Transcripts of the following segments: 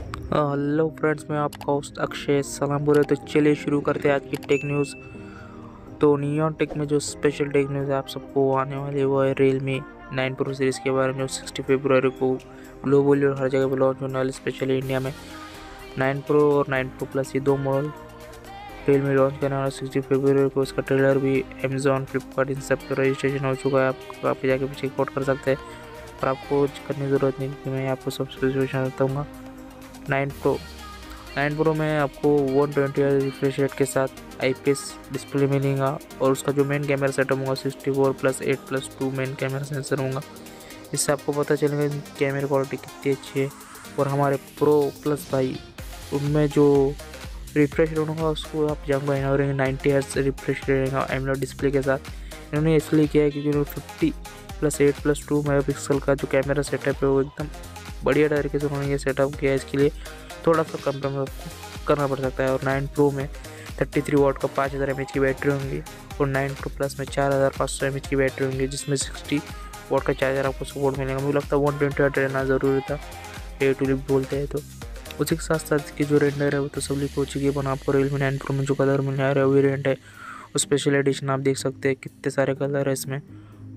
Hello friends मैं आपका host Akshay सलाम बोल तो चलिए शुरू करते हैं आज की टेक न्यूज़ तो नियॉन टेक में जो स्पेशल टेक न्यूज़ आप सबको आने वाली है, वो है Realme nine pro series के बारे में, जो सिक्सटी फरवरी को ग्लोबली और हर जगह पर लॉन्च होने वाली स्पेशली इंडिया में। नाइन प्रो और नाइन प्रो प्लस ये दो मॉडल रियल मी लॉन्च करने वाला सिक्सटी फरवरी को इसका ट्रेलर भी अमेजोन फ्लिपकार्ट इन सब रजिस्ट्रेशन हो चुका है। आप आप जाके चेकआउट कर सकते हैं। और आपको करने की ज़रूरत नहीं कि मैं आपको सब स्पेसिफिकेशन बताऊँगा नाइन प्रो नाइन प्रो में आपको वन ट्वेंटी रिफ्रेश रेट के साथ आईपीएस डिस्प्ले मिलेगा और उसका जो मेन कैमरा सेटअप होगा sixty four plus eight plus two main camera sensor होगा। इससे आपको पता चलेगा कैमरा क्वालिटी कितनी अच्छी है और हमारे प्रो प्लस भाई, उनमें जो रिफ्रेश रेट होगा, उसको आप जानकर इन्होंने नाइन्टी हर्ट्स रिफ्रेश रहेगा एमलो डिस्प्ले के साथ। इन्होंने इसलिए किया है क्योंकि fifty plus eight plus two megapixel का जो कैमरा सेटअप है, वो एकदम बढ़िया तरीके से उन्होंने ये सेटअप किया है, इसके लिए थोड़ा सा कंप्रोमाइज आपको करना पड़ सकता है। और नाइन प्रो में थर्टी थ्री वॉट का पाँच हज़ार एम की बैटरी होंगी और नाइन प्रो प्लस में चार हज़ार पाँच सौ एम की बैटरी होंगी, जिसमें सिक्सटी वॉट का चार्जर आपको सपोर्ट मिलेगा। मुझे लगता है वन ट्वेंटी वाट रहना ज़रूरी था ए टू लिप बोलते हैं तो। उसी के साथ साथ इसकी जो रेंडर है, वो तो सब लिख हो चुकी है बना आपको रियलमी नाइन प्रो में जो कलर मिल जा रहा है वेरियंट है। वो स्पेशल एडिशन आप देख सकते हैं, कितने सारे कलर है इसमें।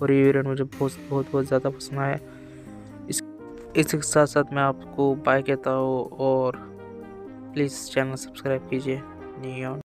और ये वेरियंट मुझे बहुत बहुत बहुत ज़्यादा पसंद आया। इसके साथ साथ मैं आपको बाय कहता हूँ और प्लीज़ चैनल सब्सक्राइब कीजिए। नियॉन